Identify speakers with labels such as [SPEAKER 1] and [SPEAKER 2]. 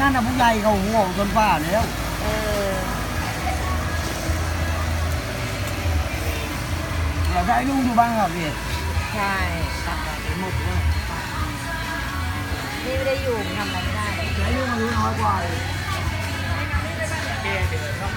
[SPEAKER 1] นั่นน่ะผู้ใหญ่เขาหัวจนฝ้าแล้ว
[SPEAKER 2] เออ
[SPEAKER 1] เราได้ลุงดูบ้างครับพี่
[SPEAKER 2] ใช่ตัดไปหมดเลยนี่ไม่ได้อยู่ทำอะไรไม่ได้
[SPEAKER 1] ใช้ลุงอายุน้อยกว่าเลย
[SPEAKER 3] แกเดินครับ